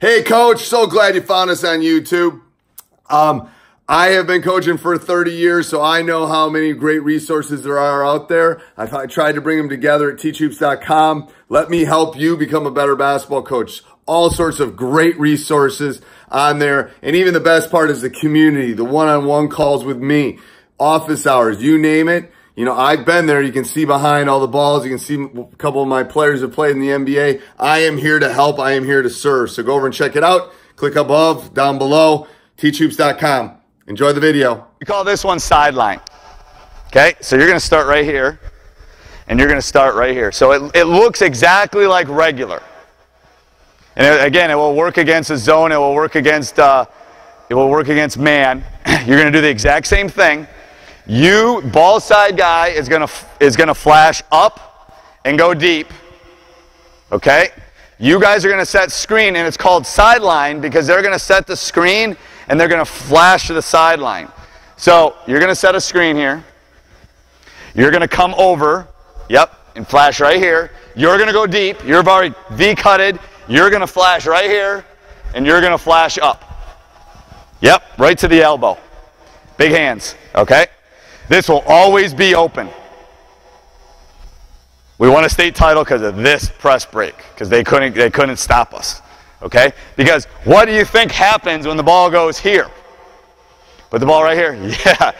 Hey, coach, so glad you found us on YouTube. Um, I have been coaching for 30 years, so I know how many great resources there are out there. I've I tried to bring them together at teachhoops.com. Let me help you become a better basketball coach. All sorts of great resources on there. And even the best part is the community, the one-on-one calls with me, office hours, you name it. You know, I've been there. You can see behind all the balls. You can see a couple of my players have played in the NBA. I am here to help. I am here to serve. So go over and check it out. Click above, down below, teachhoops.com. Enjoy the video. We call this one sideline. Okay, so you're going to start right here, and you're going to start right here. So it, it looks exactly like regular. And it, again, it will work against a zone. It will work against. Uh, it will work against man. You're going to do the exact same thing. You ball side guy is to is to flash up and go deep. Okay. You guys are to set screen, and it's called sideline because they're to set the screen and they're to flash to the sideline. So you're to set a screen here. You're to come over, yep, and flash right here. You're to go deep. You've already V-cutted. You're going to flash right here, and you're to flash up. Yep, right to the elbow. Big hands, okay? This will always be open. We won a state title because of this press break, because they couldn't, they couldn't stop us. Okay? Because what do you think happens when the ball goes here? Put the ball right here? Yeah.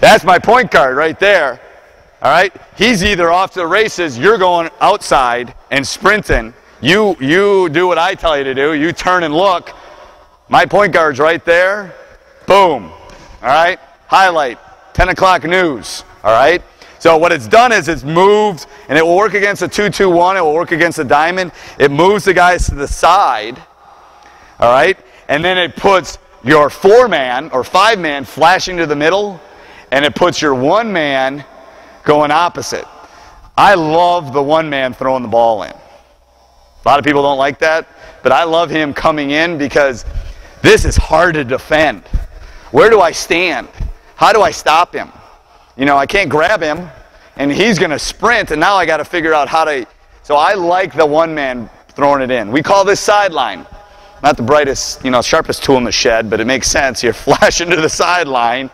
That's my point guard right there. All right? He's either off to the races, you're going outside and sprinting. You, you do what I tell you to do. You turn and look. My point guard's right there. Boom. All right? Highlight. 10 o'clock news. All right? So what it's done is it's moved, and it will work against a 2-2-1. It will work against a diamond. It moves the guys to the side, all right? And then it puts your four-man or five-man flashing to the middle, and it puts your one-man going opposite. I love the one-man throwing the ball in. A lot of people don't like that, but I love him coming in because this is hard to defend. Where do I stand? How do I stop him? You know, I can't grab him, and he's going to sprint, and now I got to figure out how to. So I like the one man throwing it in. We call this sideline. Not the brightest, you know, sharpest tool in the shed, but it makes sense. You're flashing to the sideline.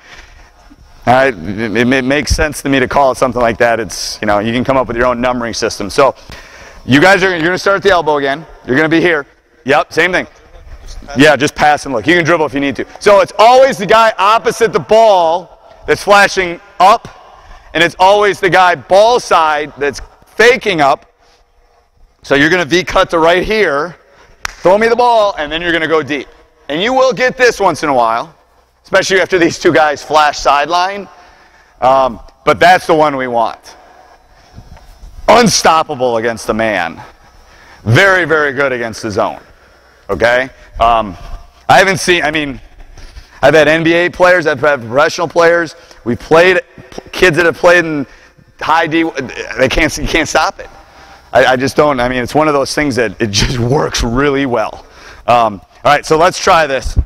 All right, it, it, makes sense to me to call it something like that. It's, you know, you can come up with your own numbering system. So you guys are, going to start at the elbow again. You're going to be here. Yep, same thing. Yeah, just pass and look. You can dribble if you need to. So it's always the guy opposite the ball that's flashing up, and it's always the guy ball side that's faking up. So you're going to V cut to right here, throw me the ball, and then you're going to go deep. And you will get this once in a while, especially after these two guys flash sideline. Um, but that's the one we want. Unstoppable against the man. Very, very good against the zone. Okay? Um, I haven't seen, I mean, I've had NBA players, I've had professional players. We played kids that have played in high D. They can't you can't stop it. I, I, just don't. I mean, it's one of those things that it just works really well. Um, all right, so let's try this.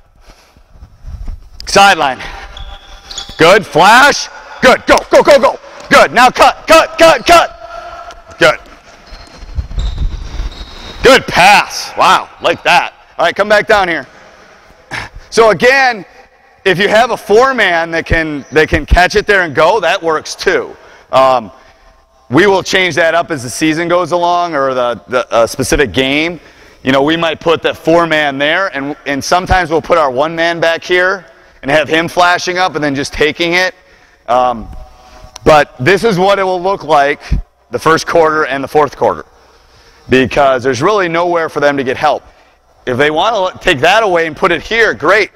Sideline. Good. Flash. Good. Go. Go. Go. Go. Good. Now cut. Cut. Cut. Cut. Good. Good pass. Wow, like that. All right, come back down here. So again, if you have a four-man that can, that can catch it there and go, that works too. Um, we will change that up as the season goes along or the, the uh, specific game. You know, we might put that four-man there, and, and sometimes we'll put our one-man back here and have him flashing up and then just taking it. Um, but this is what it will look like the first quarter and the fourth quarter because there's really nowhere for them to get help. If they want to take that away and put it here, great.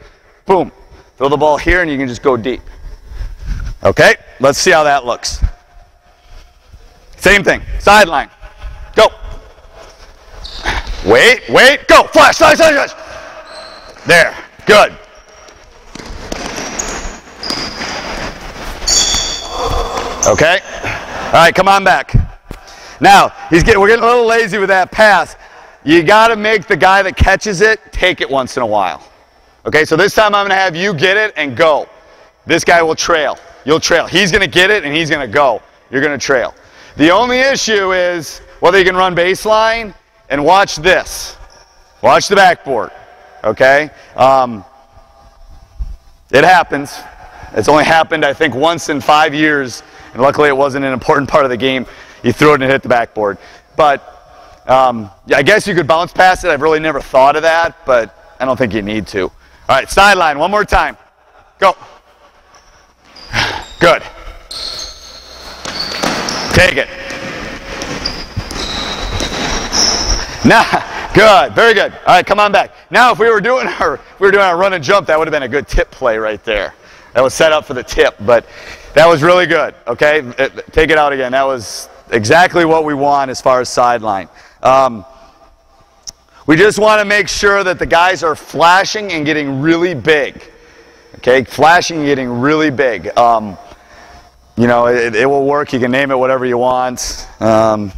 Boom. Throw the ball here and you can just go deep. Okay, let's see how that looks. Same thing, sideline. Go. Wait, wait, go. Flash, flash, flash, flash. There, good. Okay, all right, come on back. Now, he's getting, we're getting a little lazy with that pass. You got to make the guy that catches it take it once in a while. Okay, so this time I'm going to have you get it and go. This guy will trail. You'll trail. He's going to get it and he's going to go. You're going to trail. The only issue is whether you can run baseline and watch this. Watch the backboard, okay? Um, it happens. It's only happened, I think, once in five years, and luckily it wasn't an important part of the game. You threw it and hit the backboard. But um, yeah, I guess you could bounce past it. I've really never thought of that, but I don't think you need to. All right, sideline, one more time. Go. Good. Take it. Now, good, very good. All right, come on back. Now, if we were doing our, we were doing our run and jump, that would have been a good tip play right there. That was set up for the tip, but that was really good. Okay, take it out again. That was exactly what we want as far as sideline. Um, we just want to make sure that the guys are flashing and getting really big. Okay, flashing and getting really big. Um, you know, it, it, will work. You can name it whatever you want. Um,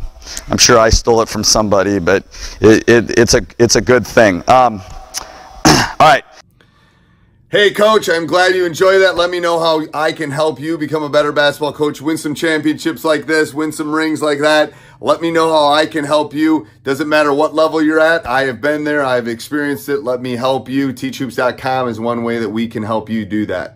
I'm sure I stole it from somebody, but it, it, it's, a, it's a good thing. Um, all right. Hey, coach, I'm glad you enjoy that. Let me know how I can help you become a better basketball coach, win some championships like this, win some rings like that. Let me know how I can help you. Doesn't matter what level you're at. I have been there. I've experienced it. Let me help you. Teachhoops.com is one way that we can help you do that.